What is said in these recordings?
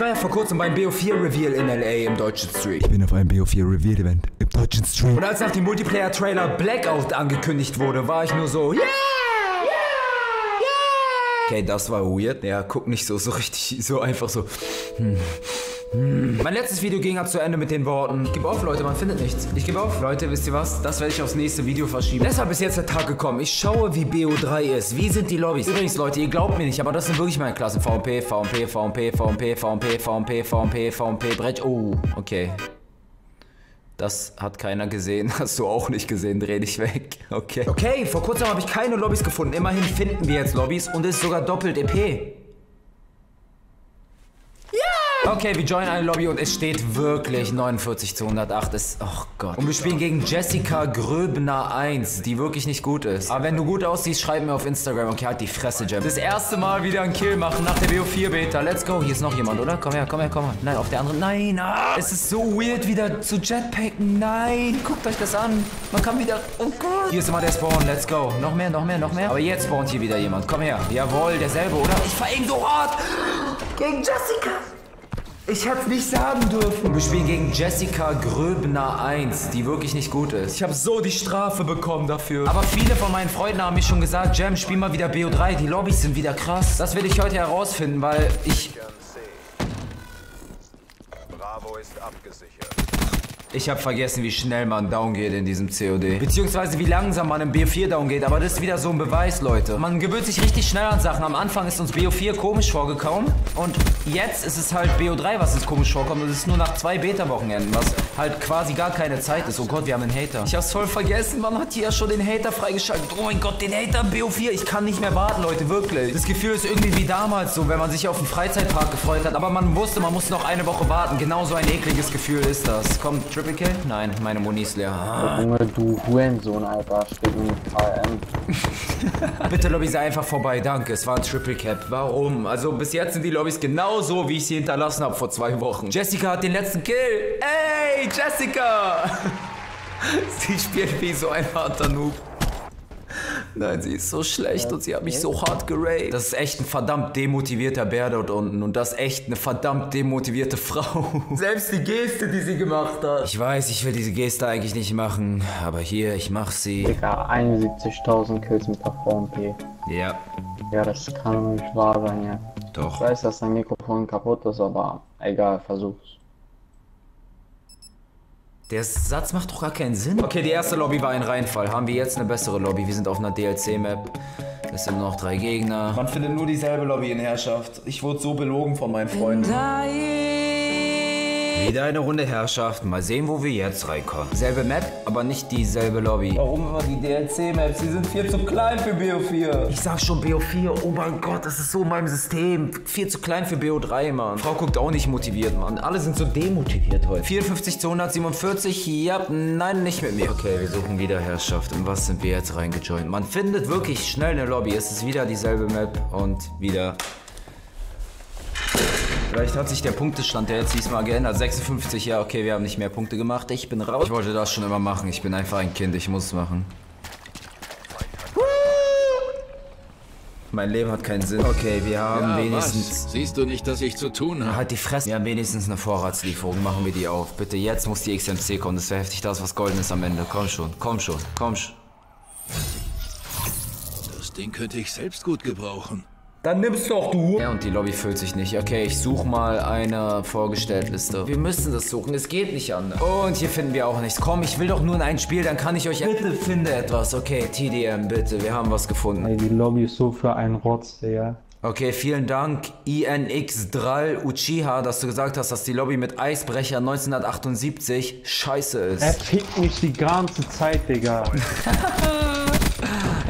Ich war ja vor kurzem beim BO4 Reveal in LA im deutschen Stream. Ich bin auf einem BO4 Reveal Event im deutschen Stream. Und als nach dem Multiplayer-Trailer Blackout angekündigt wurde, war ich nur so, yeah! Okay, das war weird. Ja, guck nicht so, so richtig, so einfach so. Hm. Hm. Mein letztes Video ging ab zu Ende mit den Worten, ich gebe auf, Leute, man findet nichts. Ich gebe auf. Leute, wisst ihr was? Das werde ich aufs nächste Video verschieben. Deshalb ist jetzt der Tag gekommen. Ich schaue, wie BO3 ist. Wie sind die Lobbys? Übrigens, Leute, ihr glaubt mir nicht, aber das sind wirklich meine Klassen. VMP, VMP, VMP, VMP, VMP, VMP, VMP, VMP, Brett. Oh, okay. Das hat keiner gesehen. Hast du auch nicht gesehen. Dreh dich weg. Okay. Okay, vor kurzem habe ich keine Lobbys gefunden. Immerhin finden wir jetzt Lobbys und es ist sogar doppelt EP. Okay, wir joinen eine Lobby und es steht wirklich 49 zu 108. Ist, oh Gott. Und wir spielen gegen Jessica Gröbner 1, die wirklich nicht gut ist. Aber wenn du gut aussiehst, schreib mir auf Instagram. Okay, halt die Fresse, Jam. Das erste Mal wieder ein Kill machen nach der BO4 Beta. Let's go. Hier ist noch jemand, oder? Komm her, komm her, komm her. Nein, auf der anderen. Nein, ah. Es ist so weird, wieder zu Jetpacken. Nein, guckt euch das an. Man kann wieder. Oh Gott. Hier ist immer der Spawn. Let's go. Noch mehr, noch mehr, noch mehr. Aber jetzt spawnt hier wieder jemand. Komm her. Jawohl, derselbe, oder? Ich fahr so hart. Gegen Jessica. Ich hab's nicht sagen dürfen. Wir spielen gegen Jessica Gröbner 1, die wirklich nicht gut ist. Ich habe so die Strafe bekommen dafür. Aber viele von meinen Freunden haben mir schon gesagt, Jam, spiel mal wieder BO3, die Lobbys sind wieder krass. Das will ich heute herausfinden, weil ich... Bravo ist abgesichert. Ich habe vergessen, wie schnell man down geht in diesem COD. Beziehungsweise wie langsam man im BO4 down geht. Aber das ist wieder so ein Beweis, Leute. Man gewöhnt sich richtig schnell an Sachen. Am Anfang ist uns BO4 komisch vorgekommen. Und jetzt ist es halt BO3, was uns komisch vorkommt. Und es ist nur nach zwei Beta-Wochenenden, was halt quasi gar keine Zeit ist. Oh Gott, wir haben einen Hater. Ich hab's voll vergessen. Man hat hier ja schon den Hater freigeschaltet. Oh mein Gott, den Hater im BO4. Ich kann nicht mehr warten, Leute. Wirklich. Das Gefühl ist irgendwie wie damals so, wenn man sich auf einen Freizeitpark gefreut hat. Aber man wusste, man muss noch eine Woche warten. Genauso ein ekliges Gefühl ist das. Komm, Triple Kill? Nein, meine Muni ist leer. Ah. Junge, du Hurensohn, Alter. Steht mit KM. Bitte Lobby sei einfach vorbei, danke. Es war ein Triple Cap. Warum? Also bis jetzt sind die Lobbys genauso, wie ich sie hinterlassen habe vor zwei Wochen. Jessica hat den letzten Kill. Ey, Jessica! sie spielt wie so ein harter Noob. Nein, sie ist so schlecht und sie hat mich so hart gerayt. Das ist echt ein verdammt demotivierter Bär dort unten und das ist echt eine verdammt demotivierte Frau. Selbst die Geste, die sie gemacht hat. Ich weiß, ich will diese Geste eigentlich nicht machen, aber hier, ich mach sie. Digga, 71.000 Kills mit der VMP. Ja. Ja, das kann nicht wahr sein, ja. Doch. Ich weiß, dass dein Mikrofon kaputt ist, aber egal, versuch's. Der Satz macht doch gar keinen Sinn. Okay, die erste Lobby war ein Reinfall. Haben wir jetzt eine bessere Lobby? Wir sind auf einer DLC-Map. Es sind noch drei Gegner. Man findet nur dieselbe Lobby in Herrschaft. Ich wurde so belogen von meinen Freunden. Wieder eine Runde Herrschaft. Mal sehen, wo wir jetzt reinkommen. Selbe Map, aber nicht dieselbe Lobby. Warum immer die DLC-Maps? Die sind viel zu klein für BO4. Ich sag schon BO4. Oh mein Gott, das ist so in meinem System. Viel zu klein für BO3, Mann. Frau guckt auch nicht motiviert, Mann. Alle sind so demotiviert heute. 54 zu 147. Ja, nein, nicht mit mir. Okay, wir suchen wieder Herrschaft. In was sind wir jetzt reingejoint? Man findet wirklich schnell eine Lobby. Es ist wieder dieselbe Map und wieder Vielleicht hat sich der Punktestand ja jetzt diesmal geändert. 56, ja, okay, wir haben nicht mehr Punkte gemacht. Ich bin raus. Ich wollte das schon immer machen. Ich bin einfach ein Kind, ich muss es machen. Mein Leben hat keinen Sinn. Okay, wir haben ja, wenigstens... Was? Siehst du nicht, dass ich zu tun habe? Halt die Fresse. Wir haben wenigstens eine Vorratslieferung. Machen wir die auf. Bitte, jetzt muss die XMC kommen. Das wäre heftig, das was Goldenes am Ende. Komm schon, komm schon, komm schon. Das Ding könnte ich selbst gut gebrauchen. Dann nimm's doch, du. Ja, und die Lobby füllt sich nicht. Okay, ich suche mal eine Vorgestellt-Liste. Wir müssen das suchen, es geht nicht anders. Und hier finden wir auch nichts. Komm, ich will doch nur in ein Spiel, dann kann ich euch... Bitte finde etwas. Okay, TDM, bitte, wir haben was gefunden. Ey, die Lobby ist so für einen Rotz, Digga. Okay, vielen Dank INX Drall Uchiha, dass du gesagt hast, dass die Lobby mit Eisbrecher 1978 scheiße ist. Er fickt mich die ganze Zeit, Digga.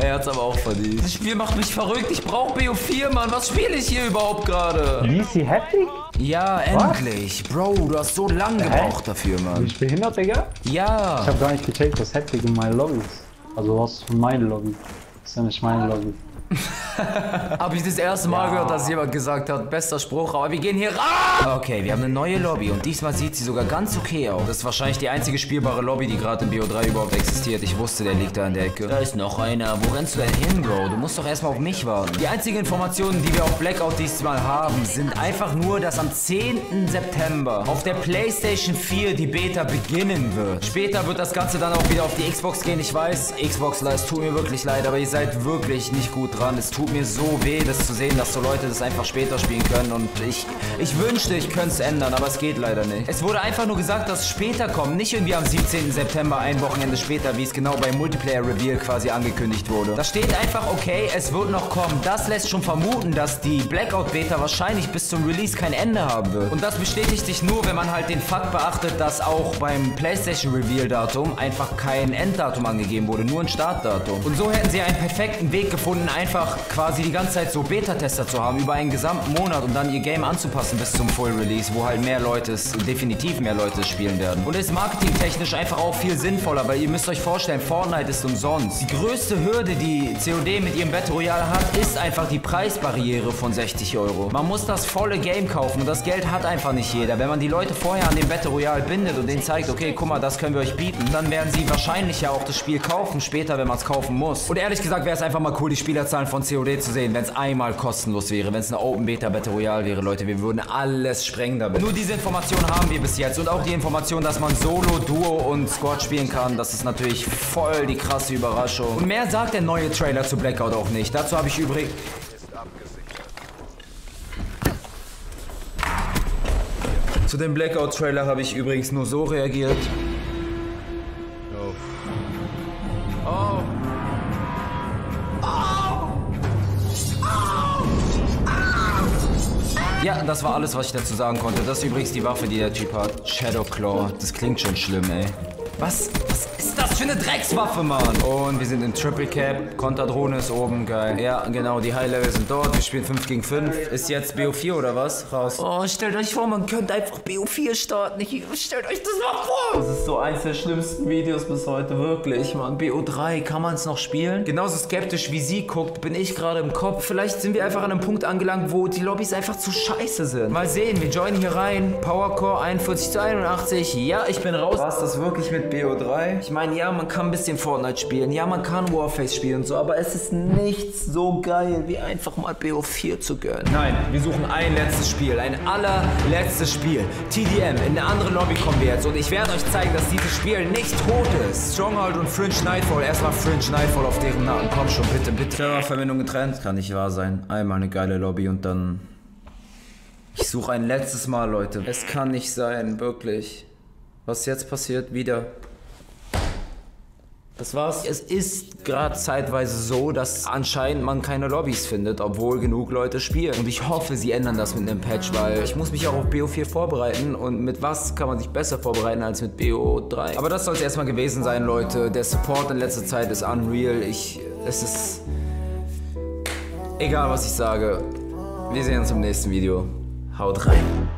Er hat's aber auch verdient. Das Spiel macht mich verrückt. Ich brauche BO4, Mann. Was spiele ich hier überhaupt gerade? Lisi Heftig? Ja, endlich. Was? Bro, du hast so lange gebraucht dafür, Mann. Bin ich behindert, Digga? Ja. Ich habe gar nicht gecheckt, was Heftig in meiner Lobby ist. Also was für meine Lobby. Das ist ja nicht meine Lobby. Habe ich das erste Mal Ja. gehört, dass jemand gesagt hat, bester Spruch, aber wir gehen hier ran. Okay, wir haben eine neue Lobby und diesmal sieht sie sogar ganz okay aus. Das ist wahrscheinlich die einzige spielbare Lobby, die gerade in BO3 überhaupt existiert. Ich wusste, der liegt da in der Ecke. Da ist noch einer. Wo rennst du denn hin, Bro? Du musst doch erstmal auf mich warten. Die einzigen Informationen, die wir auf Blackout diesmal haben, sind einfach nur, dass am 10. September auf der PlayStation 4 die Beta beginnen wird. Später wird das Ganze dann auch wieder auf die Xbox gehen. Ich weiß, Xbox, es tut mir wirklich leid, aber ihr seid wirklich nicht gut dran. Es tut mir so weh, das zu sehen, dass so Leute das einfach später spielen können. Und ich, ich wünschte, ich könnte es ändern, aber es geht leider nicht. Es wurde einfach nur gesagt, dass später kommt. Nicht irgendwie am 17. September, ein Wochenende später, wie es genau beim Multiplayer Reveal quasi angekündigt wurde. Da steht einfach, okay, es wird noch kommen. Das lässt schon vermuten, dass die Blackout Beta wahrscheinlich bis zum Release kein Ende haben wird. Und das bestätigt sich nur, wenn man halt den Fakt beachtet, dass auch beim PlayStation Reveal Datum einfach kein Enddatum angegeben wurde, nur ein Startdatum. Und so hätten sie einen perfekten Weg gefunden, einfach quasi die ganze Zeit so Beta-Tester zu haben über einen gesamten Monat und dann ihr Game anzupassen bis zum Full Release, wo halt mehr Leute es, definitiv mehr Leute spielen werden. Und ist marketingtechnisch einfach auch viel sinnvoller, weil ihr müsst euch vorstellen, Fortnite ist umsonst. Die größte Hürde, die COD mit ihrem Battle Royale hat, ist einfach die Preisbarriere von 60 Euro. Man muss das volle Game kaufen und das Geld hat einfach nicht jeder. Wenn man die Leute vorher an den Battle Royale bindet und denen zeigt, okay, guck mal, das können wir euch bieten, dann werden sie wahrscheinlich ja auch das Spiel kaufen, später, wenn man es kaufen muss. Und ehrlich gesagt wäre es einfach mal cool, die Spielerzahlen von COD zu sehen, wenn es einmal kostenlos wäre, wenn es eine Open Beta Battle Royale wäre, Leute. Wir würden alles sprengen damit. Nur diese Information haben wir bis jetzt und auch die Information, dass man Solo, Duo und Squad spielen kann, das ist natürlich voll die krasse Überraschung. Und mehr sagt der neue Trailer zu Blackout auch nicht. Dazu habe ich übrigens... Zu dem Blackout-Trailer habe ich übrigens nur so reagiert. Ja, das war alles, was ich dazu sagen konnte. Das ist übrigens die Waffe, die der Typ hat. Shadow Claw. Das klingt schon schlimm, ey. Was? Was ist das für eine Dreckswaffe, Mann? Und wir sind in Triple Cap. Konterdrohne ist oben, geil. Ja, genau, die High Level sind dort. Wir spielen 5 gegen 5. Ist jetzt BO4 oder was? Raus. Oh, stellt euch vor, man könnte einfach BO4 starten. Ich, stellt euch das mal vor. Das ist so eins der schlimmsten Videos bis heute, wirklich, Mann. BO3, kann man es noch spielen? Genauso skeptisch wie sie guckt, bin ich gerade im Kopf. Vielleicht sind wir einfach an einem Punkt angelangt, wo die Lobbys einfach zu scheiße sind. Mal sehen, wir joinen hier rein. Powercore 41 zu 81. Ja, ich bin raus. War es das wirklich mit BO3? Ich meine, ja, man kann ein bisschen Fortnite spielen. Ja, man kann Warface spielen und so, aber es ist nichts so geil, wie einfach mal BO4 zu gönnen. Nein, wir suchen ein letztes Spiel. Ein allerletztes Spiel. TDM. In eine andere Lobby kommen wir jetzt und ich werde euch zeigen, dass dieses Spiel nicht tot ist. Stronghold und Fringe Nightfall. Erstmal Fringe Nightfall auf deren Nacken. Komm schon, bitte, bitte. Serververbindung getrennt. Kann nicht wahr sein. Einmal eine geile Lobby und dann... Ich suche ein letztes Mal, Leute. Es kann nicht sein, wirklich. Was jetzt passiert, wieder. Das war's. Es ist gerade zeitweise so, dass anscheinend man keine Lobbys findet, obwohl genug Leute spielen. Und ich hoffe, sie ändern das mit einem Patch, weil ich muss mich auch auf BO4 vorbereiten. Und mit was kann man sich besser vorbereiten als mit BO3? Aber das soll es erstmal gewesen sein, Leute. Der Support in letzter Zeit ist unreal. Ich. Es ist. Egal, was ich sage. Wir sehen uns im nächsten Video. Haut rein.